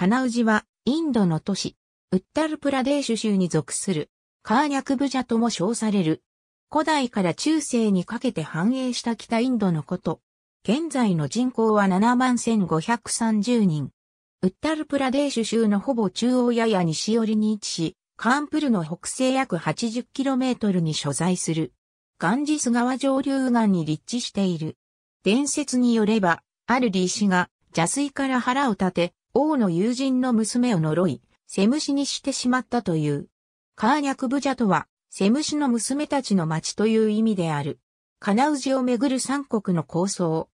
カナウジはインドの都市、ウッタルプラデーシュ州に属するカーニャクブジャとも称される。古代から中世にかけて繁栄した北インドのこと。現在の人口は7万1530人。ウッタルプラデーシュ州のほぼ中央やや西寄りに位置し、カーンプルの北西約 80km に所在する。ガンジス川上流岸に立地している。伝説によれば、あるリー氏が邪水から腹を立て、王の友人の娘を呪い、セムシにしてしまったという。カーニャクブジャとは、セムシの娘たちの町という意味である。カナウジをめぐる三国の構想。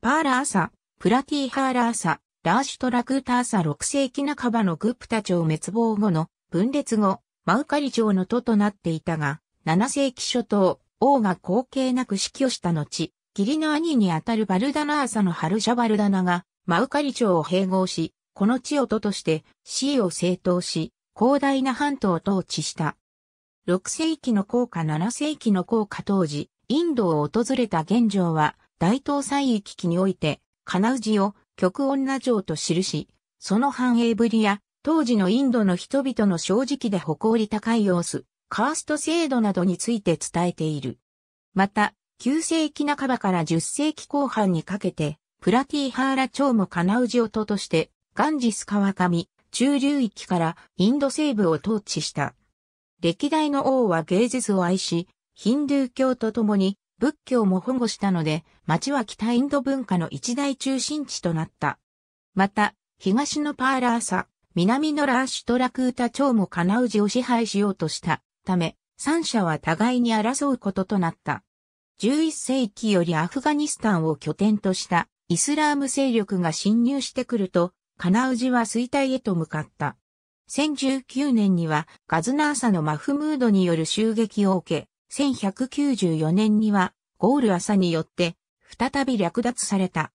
パーラーサ、プラティーハーラーサ、ラーシュトラクーターサ6世紀半ばのグプタ朝滅亡後の分裂後、マウカリ朝の都となっていたが、7世紀初頭、王が後継なく死去した後、義理の兄にあたるバルダナーサのハルシャバルダナが、マウカリ朝を併合し、この地を都として、シーを正当し、広大な半島を統治した。6世紀の効果7世紀の効果当時、インドを訪れた現状は、大東西域期において、カナウジを極女城と記し、その繁栄ぶりや、当時のインドの人々の正直で誇り高い様子、カースト制度などについて伝えている。また、9世紀半ばから10世紀後半にかけて、プラティーハーラ朝もカナウジオ島として、ガンジス川上、中流域からインド西部を統治した。歴代の王は芸術を愛し、ヒンドゥー教と共に仏教も保護したので、町は北インド文化の一大中心地となった。また、東のパーラーサ、南のラーシュトラクータ朝もカナウジを支配しようとしたため、三者は互いに争うこととなった。11世紀よりアフガニスタンを拠点としたイスラーム勢力が侵入してくると、カナウジは衰退へと向かった。1019年にはガズナーサのマフムードによる襲撃を受け、1194年にはゴールアサによって再び略奪された。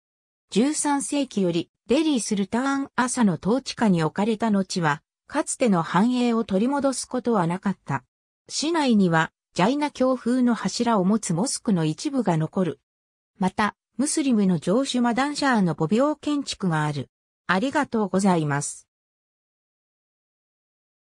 13世紀よりデリースルターンアサの統治下に置かれた後は、かつての繁栄を取り戻すことはなかった。市内にはジャイナ教風の柱を持つモスクの一部が残る。また、ムスリムの城主マダンシャーの母廟建築がある。ありがとうございます。